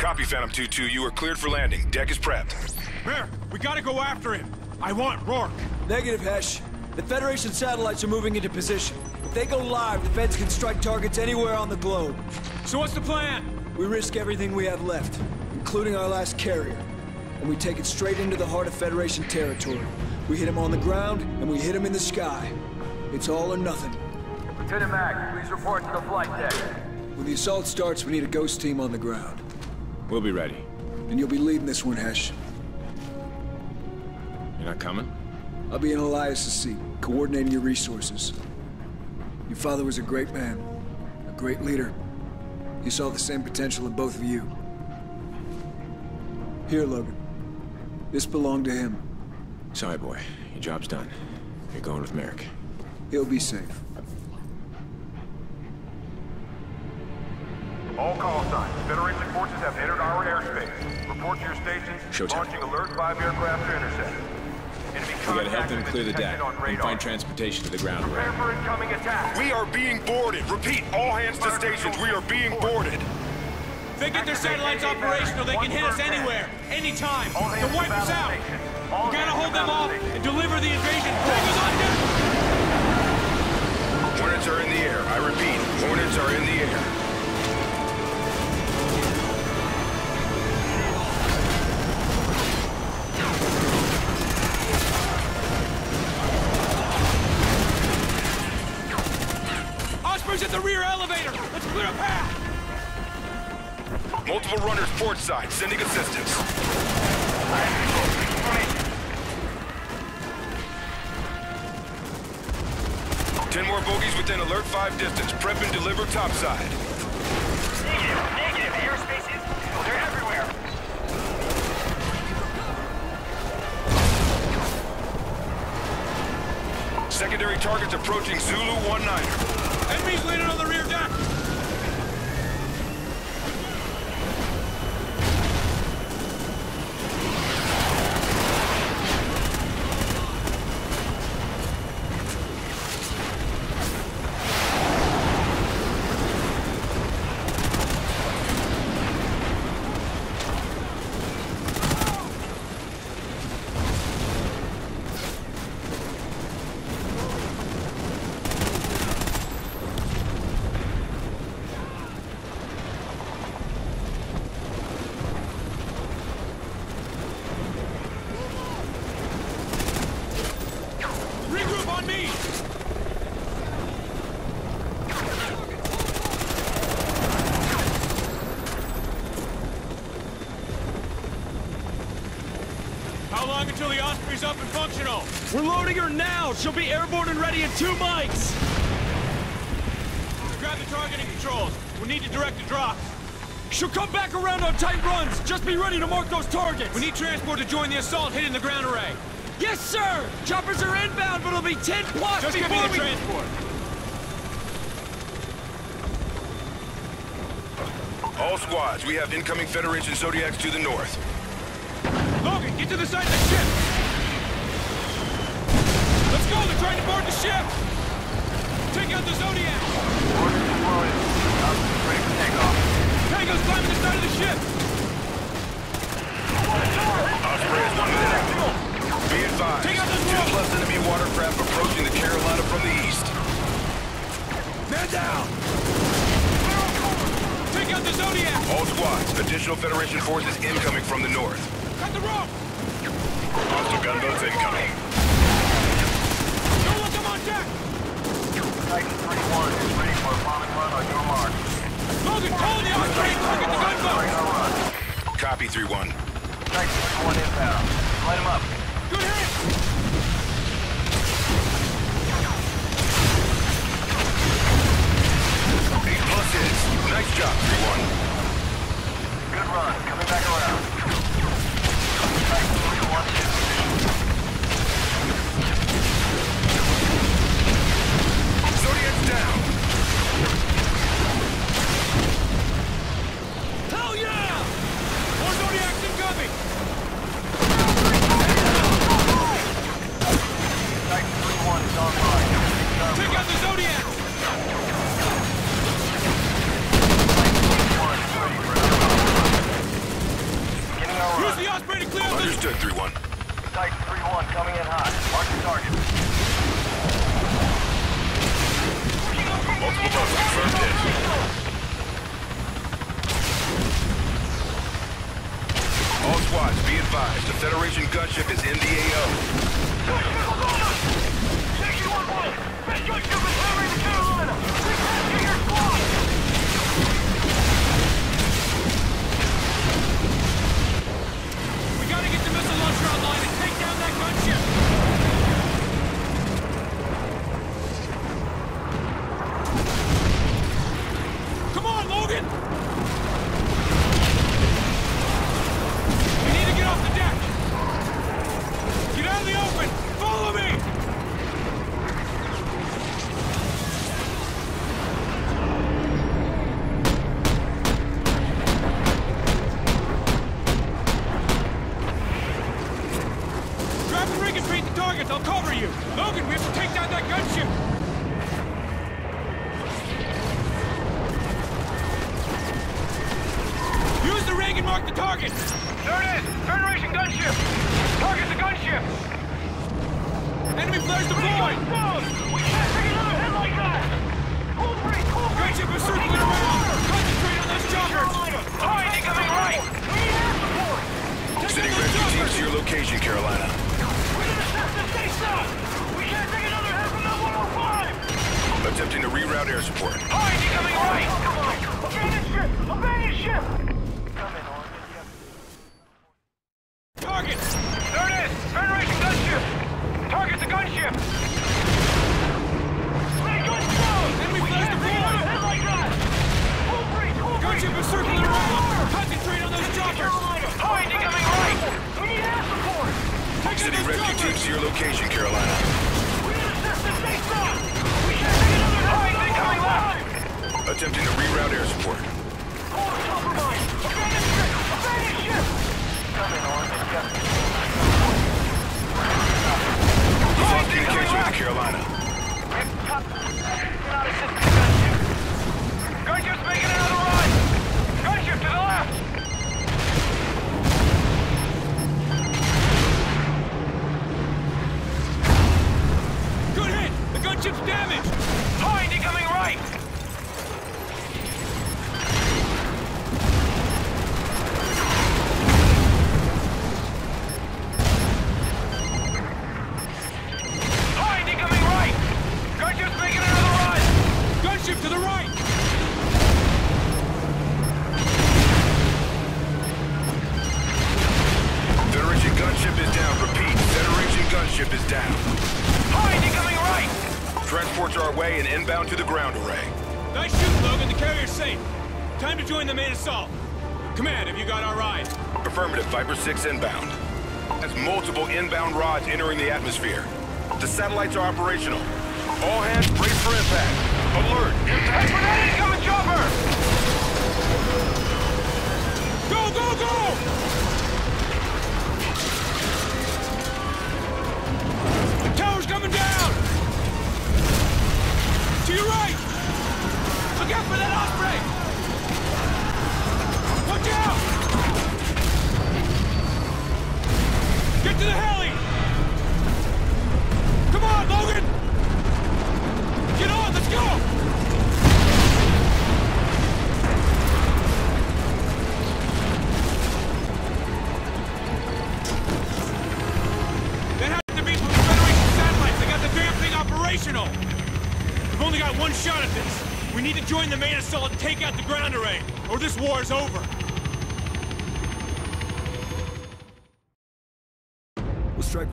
Copy, Phantom 2-2. You are cleared for landing. Deck is prepped. Mayor, we gotta go after him. I want Rorke. Negative, Hesh. The Federation satellites are moving into position. If they go live, the Feds can strike targets anywhere on the globe. So what's the plan? We risk everything we have left, including our last carrier. And we take it straight into the heart of Federation territory. We hit him on the ground, and we hit him in the sky. It's all or nothing. Lieutenant Mack, please report to the flight deck. When the assault starts, we need a ghost team on the ground. We'll be ready. And you'll be leading this one, Hesh. You're not coming? I'll be in Elias' seat, coordinating your resources. Your father was a great man, a great leader. He saw the same potential in both of you. Here, Logan. This belonged to him. Sorry, boy. Your job's done. You're going with Merrick. He'll be safe. All call signs. Federation forces have entered our airspace. Report to your stations. Showtime. Launching alert 5 aircraft to intercept. Enemy We gotta help them clear the deck and find transportation to the ground. Prepare for incoming attack. We are being boarded. Repeat, all hands to stations. We are being boarded. If they get their satellites operational, they can hit us anywhere, anytime. All hands They'll wipe to us out. We gotta hold them off and deliver the invasion. Tango's on deck! Hornets are in the air. I repeat, Hornets are in the air. Multiple runners port side, sending assistance. Ten more bogies within alert 5 distance. Prep and deliver topside. Negative, negative. Airspace is... They're everywhere. Secondary targets approaching Zulu 1-9er. Enemies landed on the rear deck! Regroup on me! How long until the Osprey's up and functional? We're loading her now! She'll be airborne and ready in two mics! Grab the targeting controls. We need to direct the drops. She'll come back around on tight runs! Just be ready to mark those targets! We need transport to join the assault hitting the ground array. Yes, sir! Choppers are inbound, but it'll be 10 plus Just give me before the we... transport. All squads, we have incoming Federation Zodiacs to the north. Get to the side of the ship! Let's go! They're trying to board the ship! Take out the Zodiac! Orders deployed. Up, ready for takeoff. Tango's climbing the side of the ship! Osprey is one minute. Be advised, Take out this two plus enemy watercraft approaching the Carolina from the east. Man down! Take out the Zodiac! All squads, additional Federation forces incoming from the north. Cut the rope! Hostile gunboats incoming. Don't let them on deck! Titan 3-1 is ready for a bombing run on your mark. Logan, call the Osprey target the gunboat! Copy 3-1. Titan 3-1 inbound. Light them up. Squads, be advised, the Federation gunship is in the AO. Take you on gunship is recovering material! Carolina. Guys, just making another the ground array. Nice shooting, Logan. The carrier's safe. Time to join the main assault. Command, have you got our ride? Affirmative, Viper 6 inbound. Has multiple inbound rods entering the atmosphere. The satellites are operational. All hands brace for impact. Alert! Impact's grenade incoming chopper! Join the main assault and take out the ground array, or this war is over.